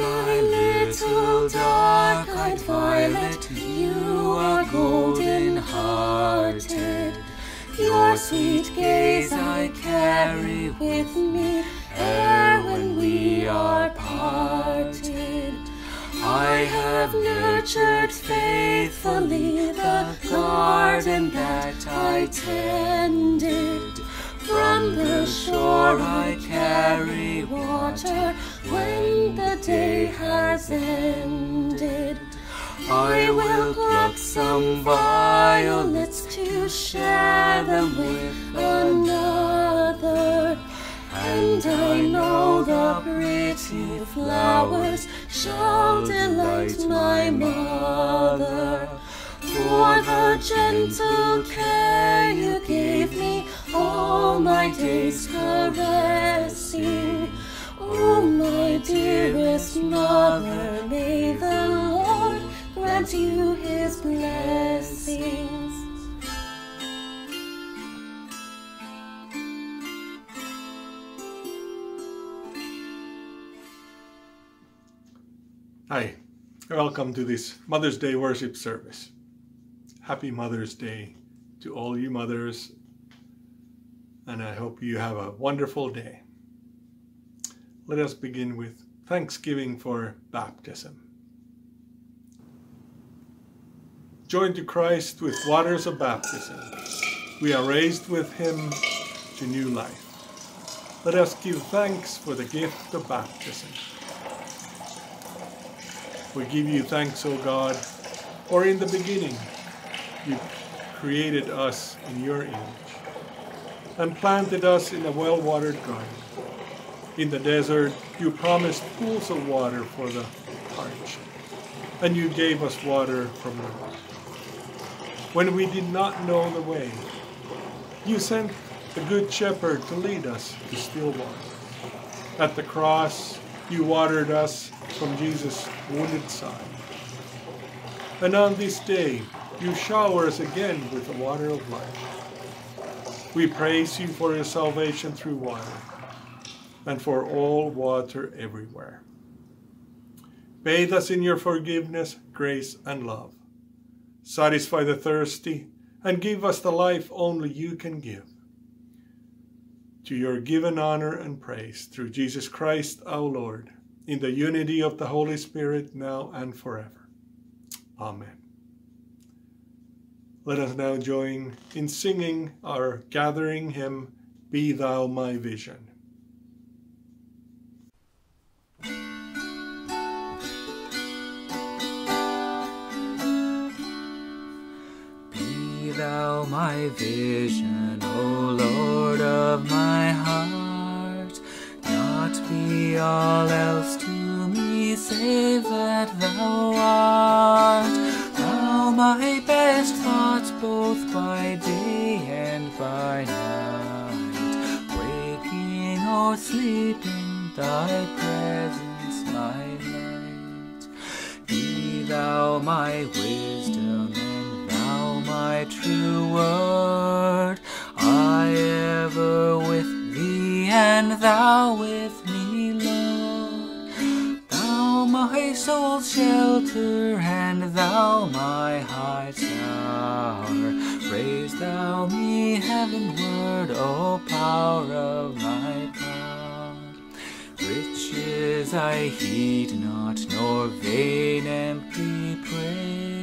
My little dark-eyed violet, you are golden hearted. Your sweet gaze I carry with me ere when we are parted. I have nurtured faithfully the garden that I tended. From the shore I carry water when the day has ended. I will pluck some violets to share them with another. And I know the pretty flowers shall delight my mother. For the gentle care you gave me, all my days caressing. Oh, my dearest mother, may the Lord grant you his blessings. Hi, welcome to this Mother's Day worship service. Happy Mother's Day to all you mothers, and I hope you have a wonderful day. Let us begin with thanksgiving for baptism. Joined to Christ with waters of baptism, we are raised with him to new life. Let us give thanks for the gift of baptism. We give you thanks, O God, for in the beginning you created us in your image and planted us in a well-watered garden. In the desert you promised pools of water for the parched, and you gave us water from the rock. When we did not know the way, you sent the Good Shepherd to lead us to still water. At the cross, you watered us from Jesus' wounded side. And on this day, you shower us again with the water of life. We praise you for your salvation through water and for all water everywhere. Bathe us in your forgiveness, grace, and love. Satisfy the thirsty and give us the life only you can give. To your given honor and praise through Jesus Christ our Lord in the unity of the Holy Spirit, now and forever. Amen. Let us now join in singing our gathering hymn, Be Thou My Vision. Thou my vision, O Lord of my heart, not be all else to me save that thou art. Thou my best thoughts both by day and by night, waking or sleeping, thy presence my light. Be thou my wisdom my true word. I ever with thee and thou with me, Lord. Thou my soul's shelter and thou my heart's tower. Raise thou me heavenward, O power of my power. Riches I heed not, nor vain empty praise.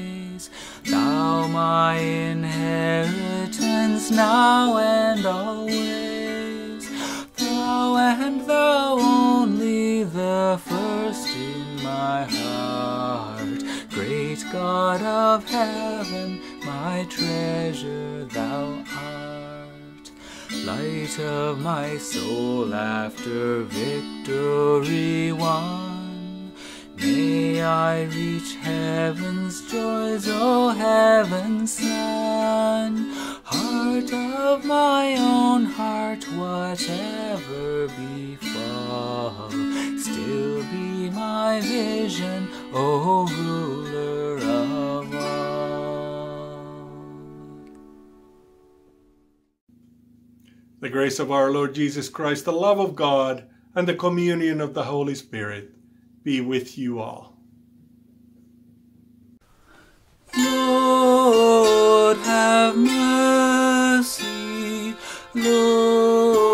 Thou my inheritance now and always. Thou and thou only the first in my heart. Great God of heaven, my treasure thou art. Light of my soul after victory won. May I reach heaven's joys, O heaven's sun. Heart of my own heart, whatever befall, still be my vision, O ruler of all. The grace of our Lord Jesus Christ, the love of God, and the communion of the Holy Spirit be with you all. Lord, have mercy. Lord,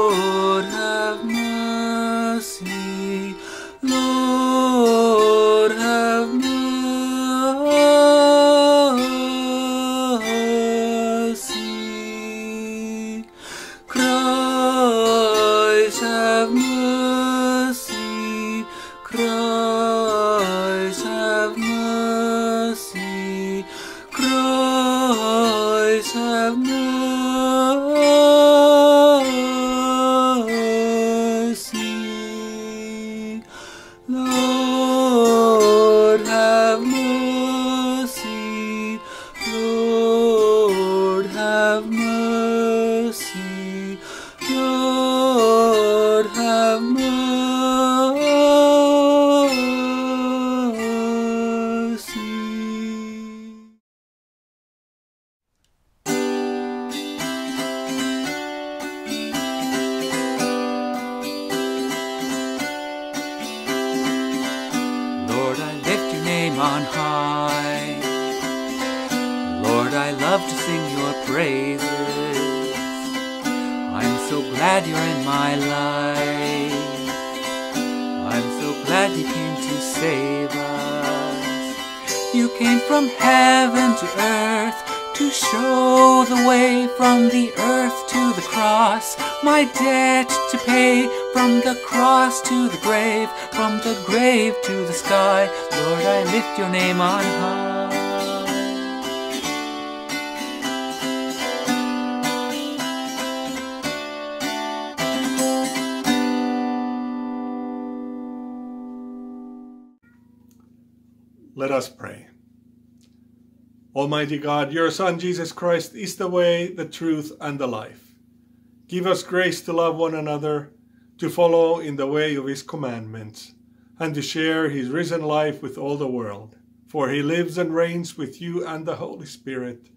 on high. Lord, I love to sing your praises. I'm so glad you're in my life. I'm so glad you came to save us. You came from heaven to earth to show the way from the earth to the cross. My debt to pay from the cross to the grave, from the grave to the sky. Lord, I lift your name on high. Let us pray. Almighty God, your Son Jesus Christ is the way, the truth, and the life. Give us grace to love one another, to follow in the way of his commandments, and to share his risen life with all the world. For he lives and reigns with you and the Holy Spirit,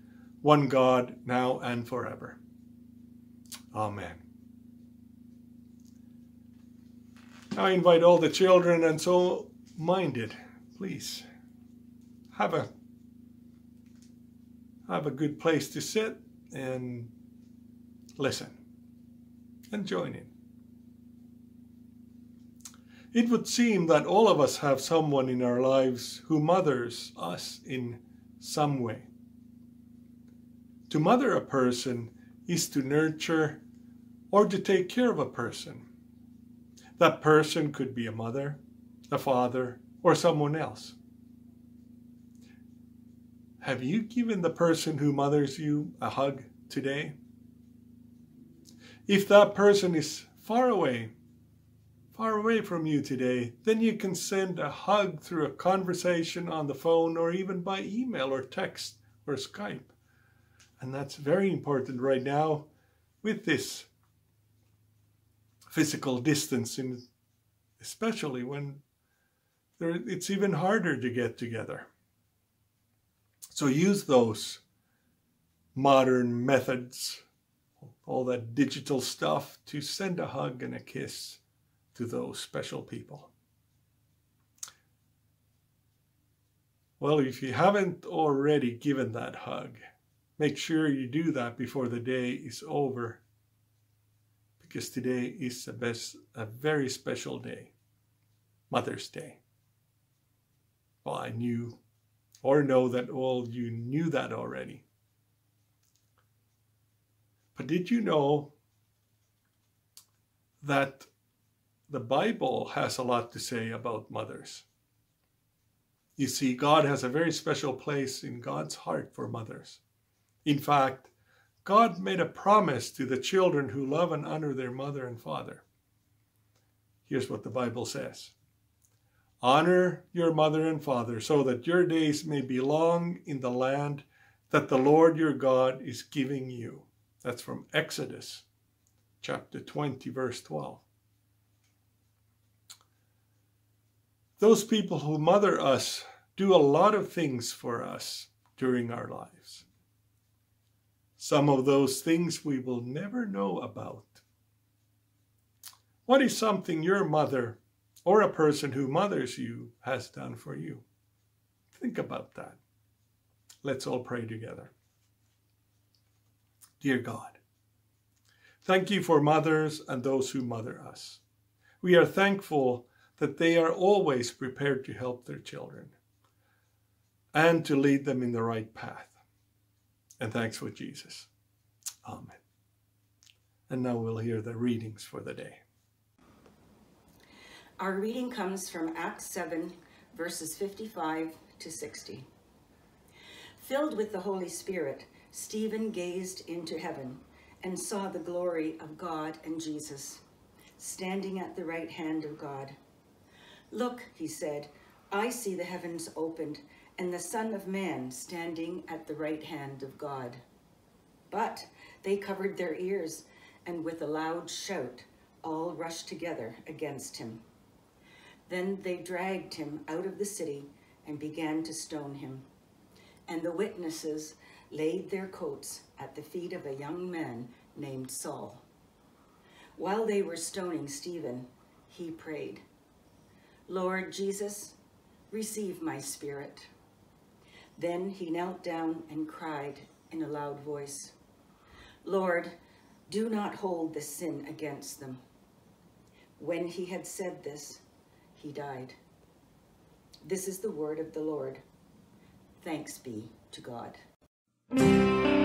one God, now and forever. Amen. I invite all the children and so minded, please have a have a good place to sit and listen and join in. It would seem that all of us have someone in our lives who mothers us in some way. To mother a person is to nurture or to take care of a person. That person could be a mother, a father, or someone else. Have you given the person who mothers you a hug today? If that person is far away, far away from you today, then you can send a hug through a conversation on the phone or even by email or text or Skype. And that's very important right now with this physical distancing, especially when there, it's even harder to get together. So use those modern methods, all that digital stuff, to send a hug and a kiss to those special people. Well, if you haven't already given that hug, make sure you do that before the day is over, because today is a, best, a very special day, Mother's Day. Well, I knew or know that all you knew that already. But did you know that the Bible has a lot to say about mothers? You see, God has a very special place in God's heart for mothers. In fact, God made a promise to the children who love and honor their mother and father. Here's what the Bible says Honor your mother and father, so that your days may be long in the land that the Lord your God is giving you. That's from Exodus chapter 20, verse 12. Those people who mother us do a lot of things for us during our lives. Some of those things we will never know about. What is something your mother or a person who mothers you has done for you. Think about that. Let's all pray together. Dear God, thank you for mothers and those who mother us. We are thankful that they are always prepared to help their children and to lead them in the right path. And thanks for Jesus. Amen. And now we'll hear the readings for the day. Our reading comes from Acts 7, verses 55 to 60. Filled with the Holy Spirit, Stephen gazed into heaven and saw the glory of God and Jesus, standing at the right hand of God. Look, he said, I see the heavens opened and the Son of Man standing at the right hand of God. But they covered their ears, and with a loud shout, all rushed together against him. Then they dragged him out of the city and began to stone him. And the witnesses laid their coats at the feet of a young man named Saul. While they were stoning Stephen, he prayed, Lord Jesus, receive my spirit. Then he knelt down and cried in a loud voice, Lord, do not hold this sin against them. When he had said this, he died. This is the word of the Lord. Thanks be to God.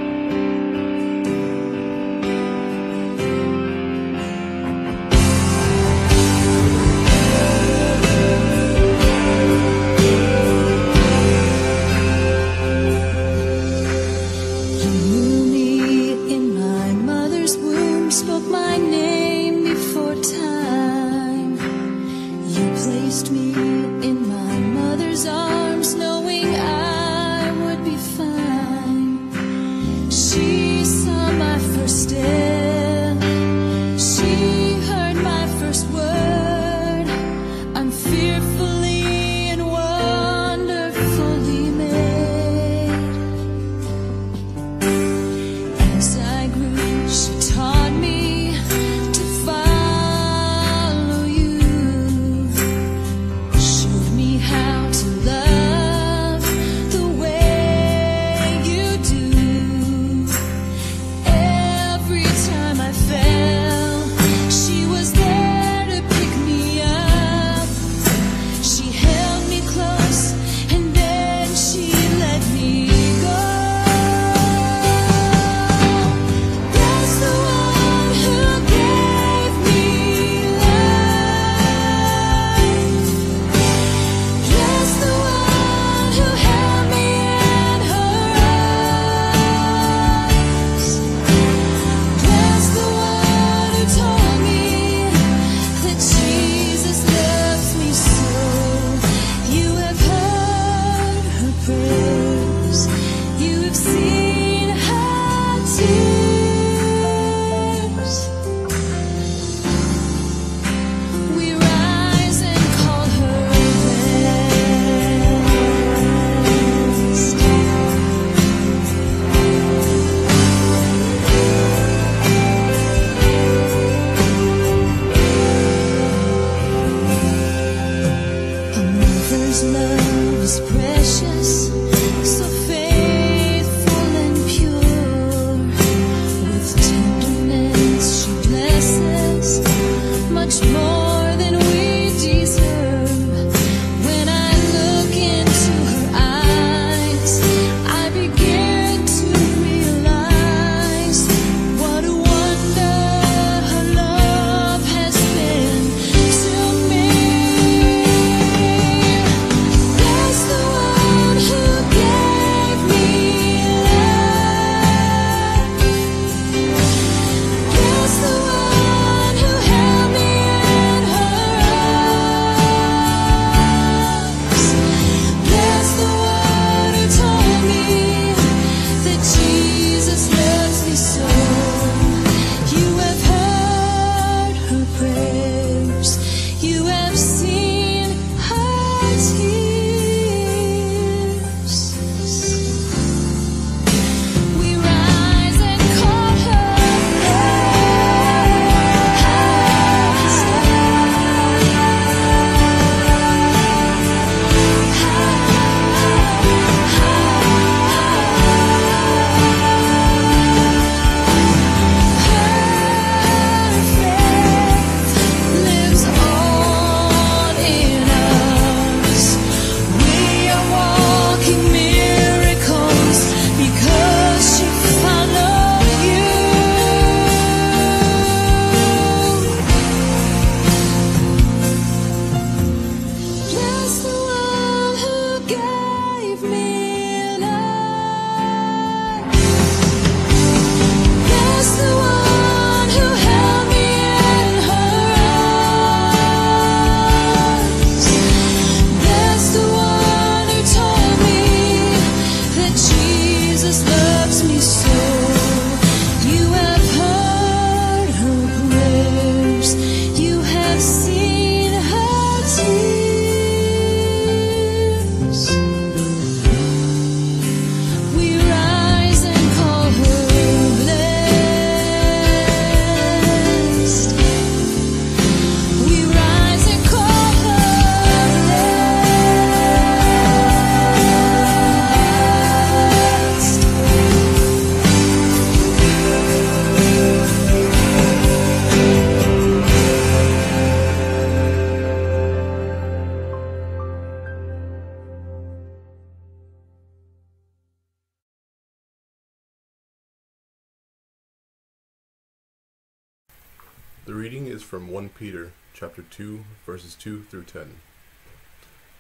Reading is from 1 Peter chapter 2 verses 2 through 10.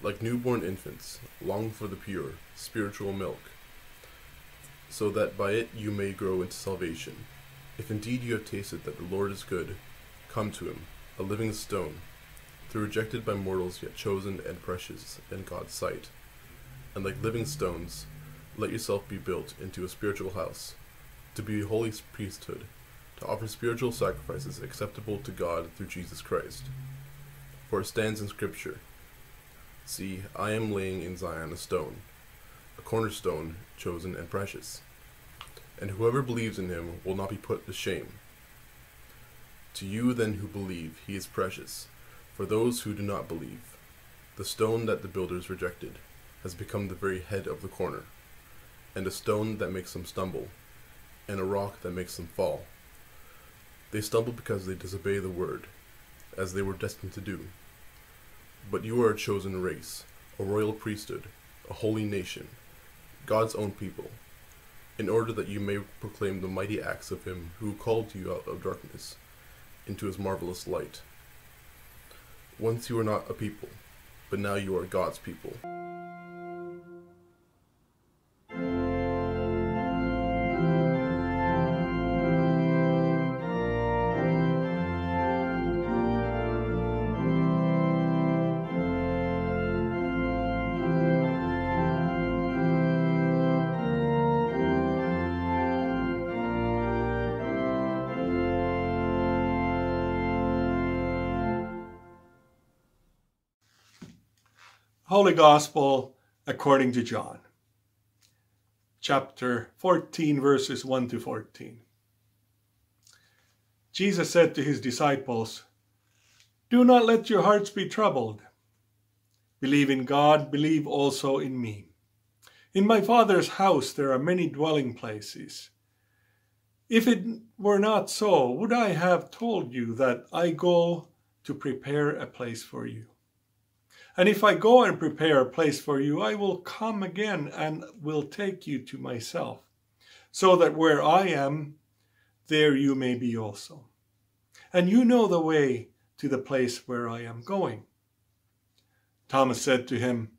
Like newborn infants, long for the pure spiritual milk, so that by it you may grow into salvation. If indeed you have tasted that the Lord is good, come to him, a living stone, though rejected by mortals yet chosen and precious in God's sight. And like living stones, let yourself be built into a spiritual house, to be a holy priesthood, to offer spiritual sacrifices acceptable to God through Jesus Christ. For it stands in Scripture See, I am laying in Zion a stone, a cornerstone chosen and precious, and whoever believes in him will not be put to shame. To you then who believe, he is precious. For those who do not believe, the stone that the builders rejected has become the very head of the corner, and a stone that makes them stumble, and a rock that makes them fall. They stumble because they disobey the word, as they were destined to do. But you are a chosen race, a royal priesthood, a holy nation, God's own people, in order that you may proclaim the mighty acts of him who called you out of darkness into his marvelous light. Once you were not a people, but now you are God's people. Gospel according to John, chapter 14, verses 1 to 14. Jesus said to his disciples, Do not let your hearts be troubled. Believe in God, believe also in me. In my Father's house there are many dwelling places. If it were not so, would I have told you that I go to prepare a place for you? And if I go and prepare a place for you, I will come again and will take you to myself, so that where I am, there you may be also. And you know the way to the place where I am going. Thomas said to him,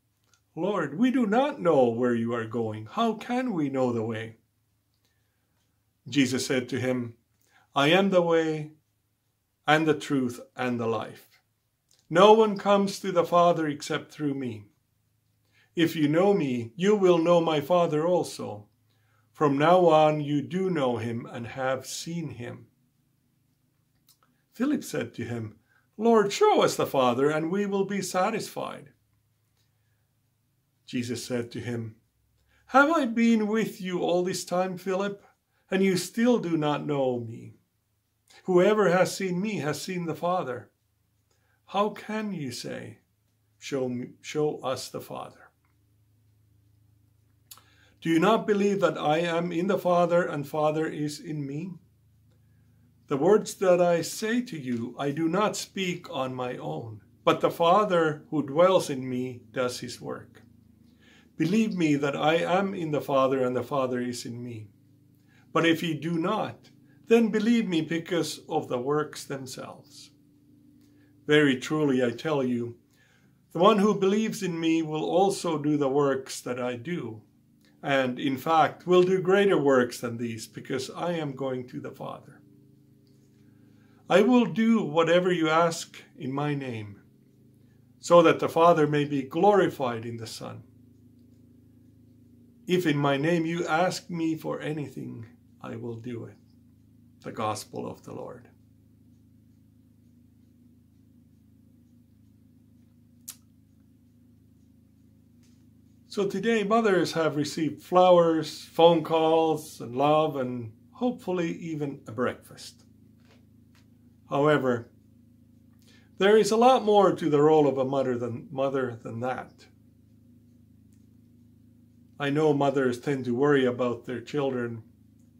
Lord, we do not know where you are going. How can we know the way? Jesus said to him, I am the way and the truth and the life. No one comes to the Father except through me. If you know me, you will know my Father also. From now on, you do know him and have seen him. Philip said to him, Lord, show us the Father, and we will be satisfied. Jesus said to him, Have I been with you all this time, Philip, and you still do not know me? Whoever has seen me has seen the Father. How can you say, show, me, show us the Father? Do you not believe that I am in the Father and Father is in me? The words that I say to you, I do not speak on my own, but the Father who dwells in me does his work. Believe me that I am in the Father and the Father is in me. But if you do not, then believe me because of the works themselves. Very truly, I tell you, the one who believes in me will also do the works that I do, and in fact will do greater works than these, because I am going to the Father. I will do whatever you ask in my name, so that the Father may be glorified in the Son. If in my name you ask me for anything, I will do it. The Gospel of the Lord. So today, mothers have received flowers, phone calls, and love, and hopefully even a breakfast. However, there is a lot more to the role of a mother than, mother than that. I know mothers tend to worry about their children,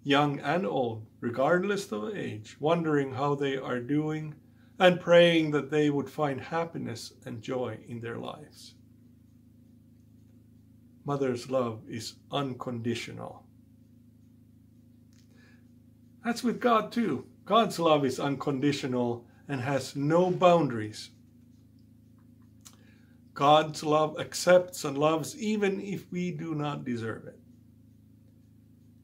young and old, regardless of age, wondering how they are doing and praying that they would find happiness and joy in their lives mother's love is unconditional. That's with God too. God's love is unconditional and has no boundaries. God's love accepts and loves even if we do not deserve it.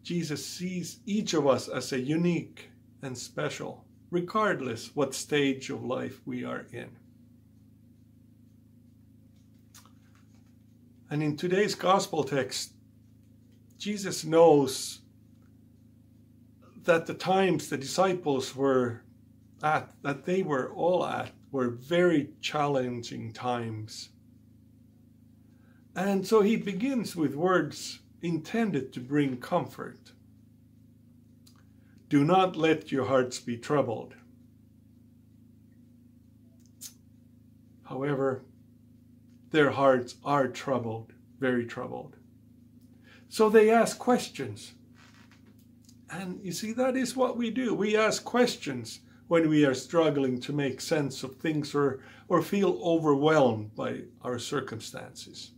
Jesus sees each of us as a unique and special, regardless what stage of life we are in. And in today's gospel text, Jesus knows that the times the disciples were at, that they were all at, were very challenging times. And so he begins with words intended to bring comfort. Do not let your hearts be troubled. However, their hearts are troubled, very troubled. So they ask questions. And you see, that is what we do. We ask questions when we are struggling to make sense of things or, or feel overwhelmed by our circumstances.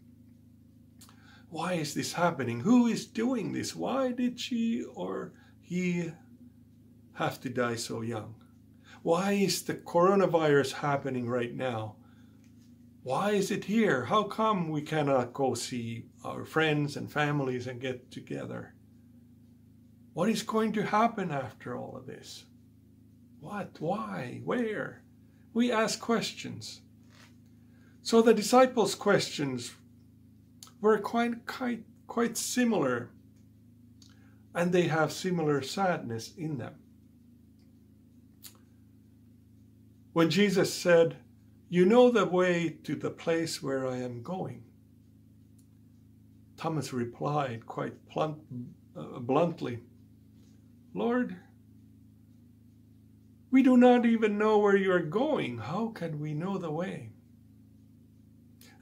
Why is this happening? Who is doing this? Why did she or he have to die so young? Why is the coronavirus happening right now? Why is it here? How come we cannot go see our friends and families and get together? What is going to happen after all of this? What? Why? Where? We ask questions. So the disciples' questions were quite, quite, quite similar, and they have similar sadness in them. When Jesus said, You know the way to the place where I am going, Thomas replied quite uh, bluntly, Lord, we do not even know where you are going. How can we know the way?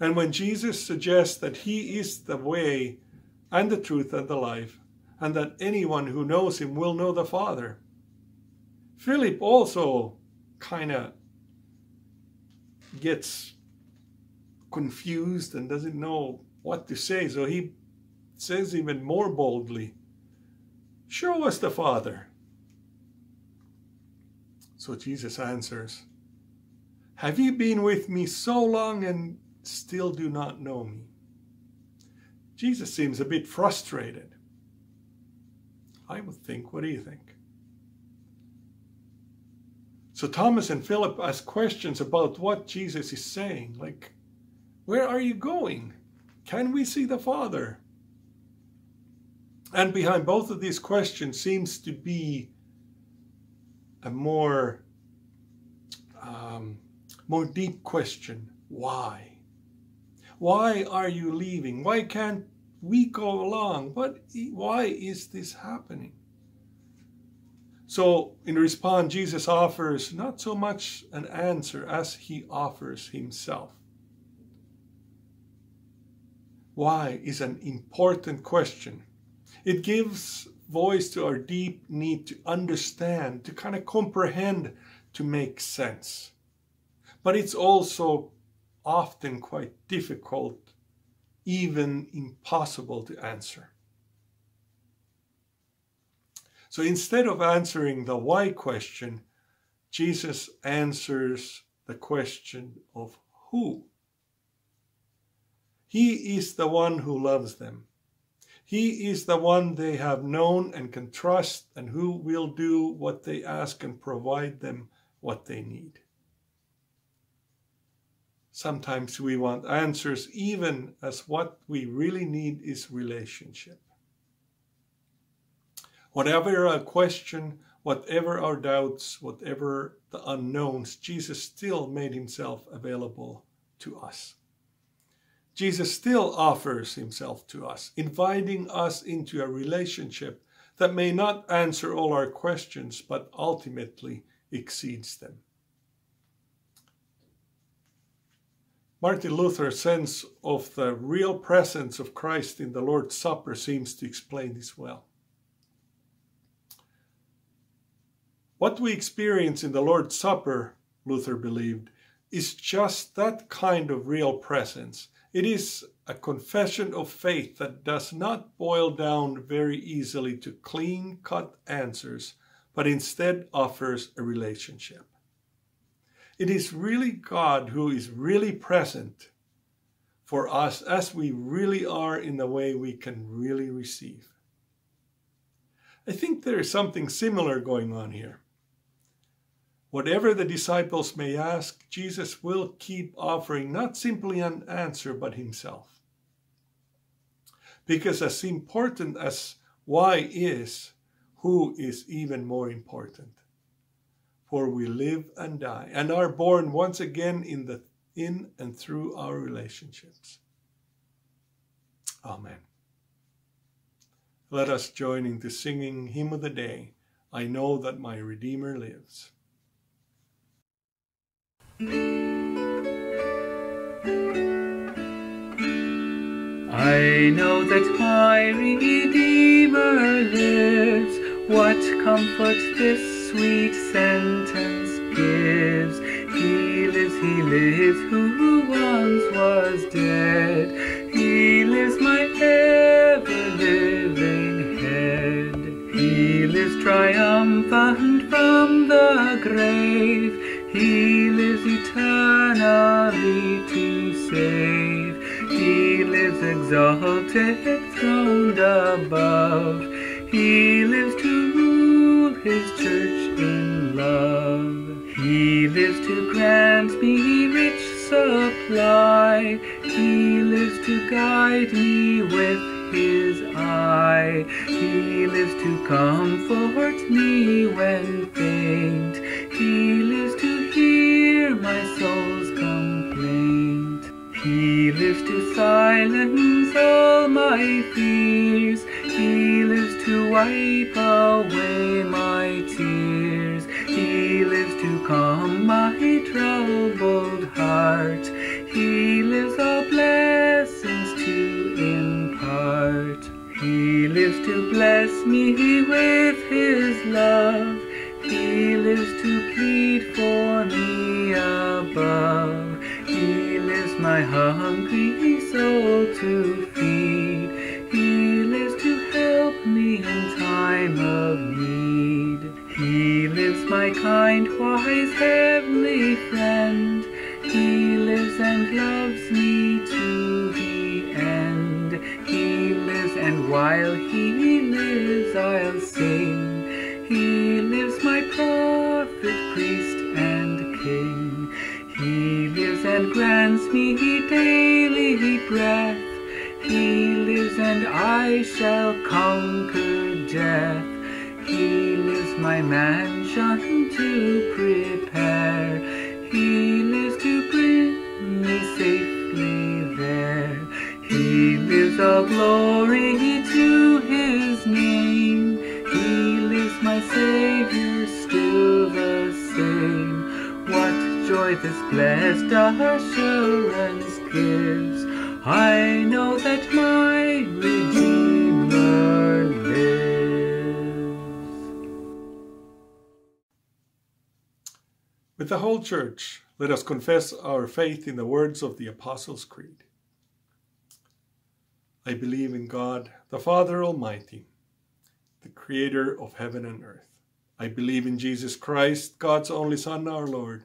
And when Jesus suggests that he is the way and the truth and the life, and that anyone who knows him will know the Father, Philip also kind of gets confused and doesn't know what to say. So he says even more boldly, Show us the Father. So Jesus answers, Have you been with me so long and still do not know me? Jesus seems a bit frustrated. I would think, what do you think? So Thomas and Philip ask questions about what Jesus is saying, like, Where are you going? Can we see the Father? And behind both of these questions seems to be a more um, more deep question why why are you leaving why can't we go along what why is this happening so in response jesus offers not so much an answer as he offers himself why is an important question it gives voice to our deep need to understand, to kind of comprehend, to make sense. But it's also often quite difficult, even impossible to answer. So instead of answering the why question, Jesus answers the question of who. He is the one who loves them. He is the one they have known and can trust, and who will do what they ask and provide them what they need. Sometimes we want answers, even as what we really need is relationship. Whatever our question, whatever our doubts, whatever the unknowns, Jesus still made himself available to us. Jesus still offers himself to us, inviting us into a relationship that may not answer all our questions, but ultimately exceeds them. Martin Luther's sense of the real presence of Christ in the Lord's Supper seems to explain this well. What we experience in the Lord's Supper, Luther believed, is just that kind of real presence it is a confession of faith that does not boil down very easily to clean cut answers, but instead offers a relationship. It is really God who is really present for us as we really are in the way we can really receive. I think there is something similar going on here. Whatever the disciples may ask, Jesus will keep offering not simply an answer, but himself. Because as important as why is, who is even more important. For we live and die and are born once again in the in and through our relationships. Amen. Let us join in the singing hymn of the day. I know that my Redeemer lives. I know that my Redeemer lives. What comfort this sweet sentence gives. He lives, he lives, who once was dead. He lives, my ever-living head. He lives triumphant from the grave. He lives eternally to save. He lives exalted, throned above. He lives to rule his church in love. He lives to grant me rich supply. He lives to guide me with his eye. He lives to comfort me when faint. He my soul's complaint. He lives to silence all my fears. He lives to wipe away my tears. He lives to calm my troubled heart. He lives all blessings to impart. He lives to bless me with his love. He lives to plead my hungry soul to feed. He lives to help me in time of need. He lives my kind, wise, heavenly friend. He lives and loves me to the end. He lives and while he grants me daily breath. He lives and I shall conquer death. He lives my mansion to prepare. He lives to bring me safely there. He lives all glory joy this blessed assurance gives. I know that my Redeemer lives. With the whole church, let us confess our faith in the words of the Apostles' Creed. I believe in God, the Father Almighty, the Creator of heaven and earth. I believe in Jesus Christ, God's only Son, our Lord,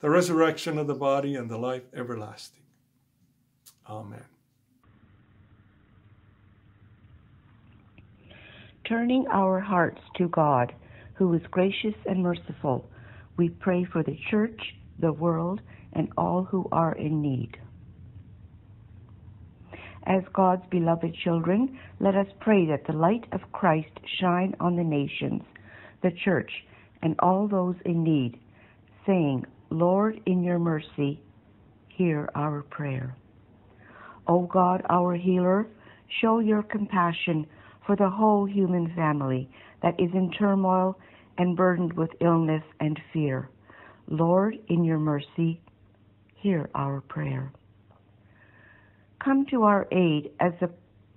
the resurrection of the body, and the life everlasting. Amen. Turning our hearts to God, who is gracious and merciful, we pray for the church, the world, and all who are in need. As God's beloved children, let us pray that the light of Christ shine on the nations, the church, and all those in need, saying, Lord, in your mercy, hear our prayer. O God, our healer, show your compassion for the whole human family that is in turmoil and burdened with illness and fear. Lord, in your mercy, hear our prayer. Come to our aid as the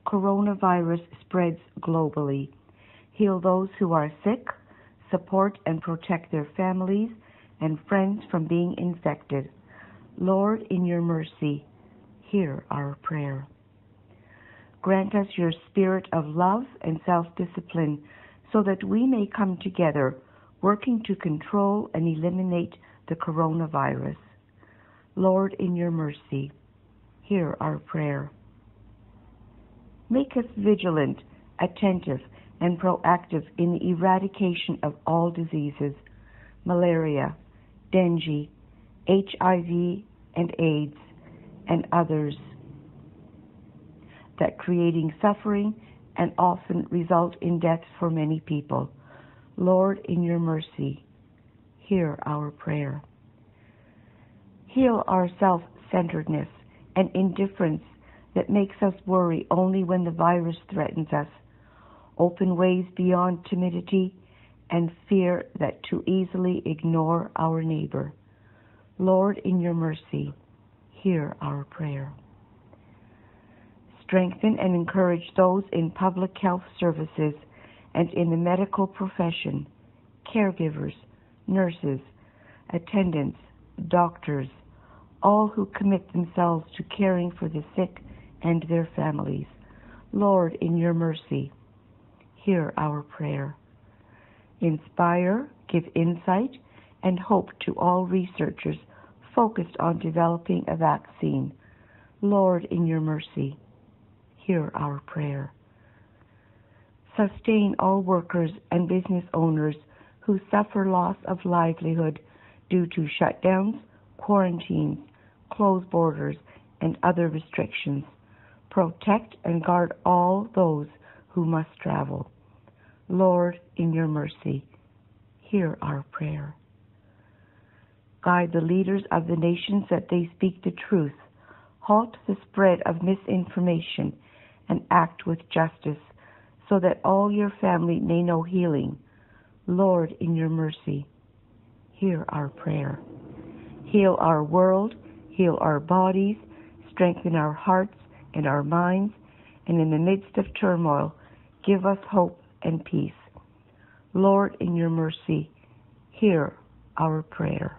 coronavirus spreads globally. Heal those who are sick, support and protect their families and friends from being infected. Lord, in your mercy, hear our prayer. Grant us your spirit of love and self discipline so that we may come together working to control and eliminate the coronavirus. Lord, in your mercy, hear our prayer. Make us vigilant, attentive, and proactive in the eradication of all diseases malaria, dengue, HIV and AIDS, and others that creating suffering and often result in death for many people. Lord, in your mercy, hear our prayer. Heal our self centeredness and indifference that makes us worry only when the virus threatens us. Open ways beyond timidity and fear that too easily ignore our neighbor. Lord, in your mercy, hear our prayer. Strengthen and encourage those in public health services and in the medical profession, caregivers, nurses, attendants, doctors, all who commit themselves to caring for the sick and their families. Lord, in your mercy, hear our prayer. Inspire, give insight, and hope to all researchers focused on developing a vaccine. Lord, in your mercy, hear our prayer. Sustain all workers and business owners who suffer loss of livelihood due to shutdowns, quarantines, closed borders, and other restrictions. Protect and guard all those who must travel. Lord, in your mercy, hear our prayer. Guide the leaders of the nations that they speak the truth, halt the spread of misinformation, and act with justice, so that all your family may know healing. Lord, in your mercy, hear our prayer. Heal our world, heal our bodies, strengthen our hearts and our minds, and in the midst of turmoil, give us hope and peace. Lord, in your mercy, hear our prayer.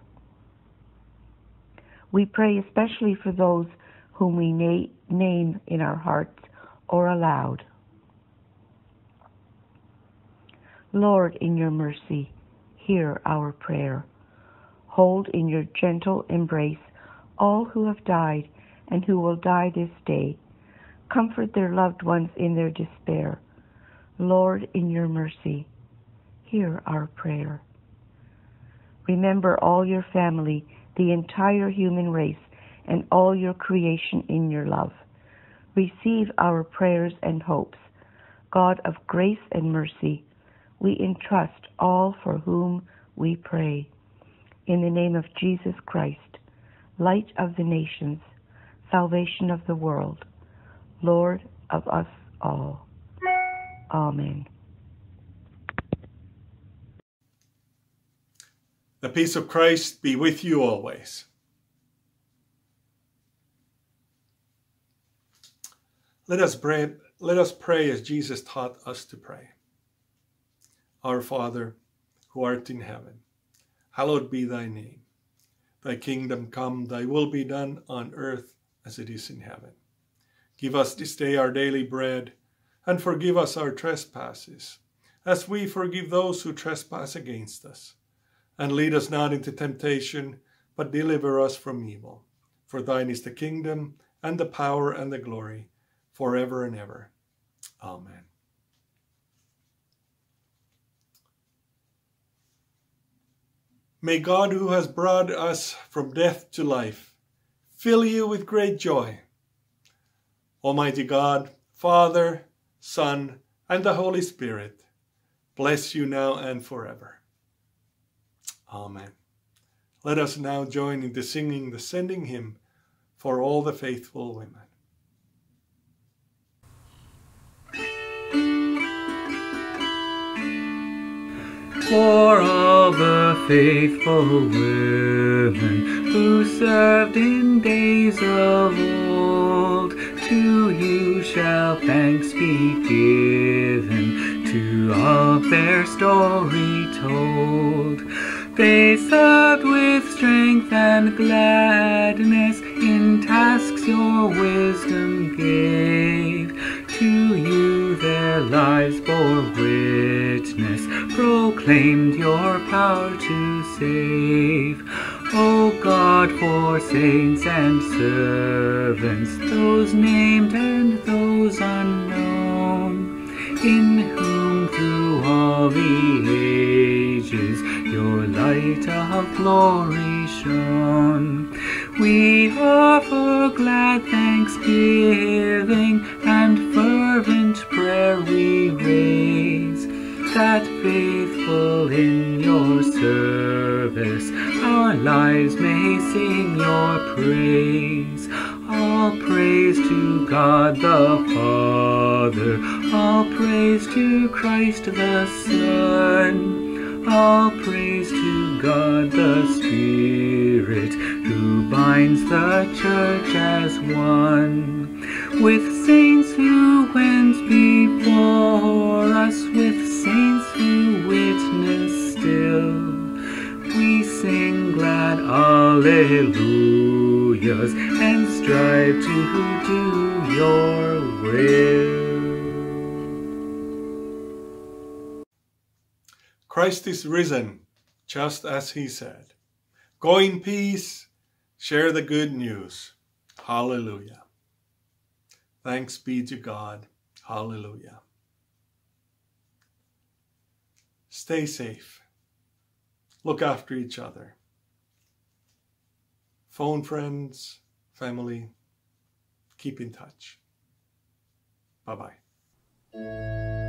We pray especially for those whom we na- name in our hearts or aloud. Lord, in your mercy, hear our prayer. Hold in your gentle embrace all who have died and who will die this day. Comfort their loved ones in their despair. Lord, in your mercy, hear our prayer. Remember all your family, the entire human race, and all your creation in your love. Receive our prayers and hopes. God of grace and mercy, we entrust all for whom we pray. In the name of Jesus Christ, light of the nations, salvation of the world, Lord of us all. Amen. The peace of Christ be with you always. Let us pray, let us pray as Jesus taught us to pray. Our Father, who art in heaven, hallowed be thy name. Thy kingdom come, thy will be done on earth as it is in heaven. Give us this day our daily bread, and forgive us our trespasses, as we forgive those who trespass against us. And lead us not into temptation, but deliver us from evil. For thine is the kingdom, and the power, and the glory, forever and ever. Amen. May God, who has brought us from death to life, fill you with great joy. Almighty God, Father, Son, and the Holy Spirit, bless you now and forever. Amen. Let us now join in the singing the sending hymn for all the faithful women. for all the faithful women who served in days of old. To you shall thanks be given, to all their story told. They served with strength and gladness in tasks your wisdom gave. To you their lives bore witness, proclaimed your power to save. O God, for saints and servants, those named and those unknown, in whom through all the ages your light of glory shone. We offer glad thanksgiving and fervent prayer we raise, that faithful in your service our lives may sing your praise. All praise to God the Father, all praise to Christ the Son, all praise to God the Spirit, who binds the church as one. With saints who Christ is risen, just as he said. Go in peace, share the good news. Hallelujah. Thanks be to God. Hallelujah. Stay safe. Look after each other. Phone friends, family, keep in touch. Bye bye.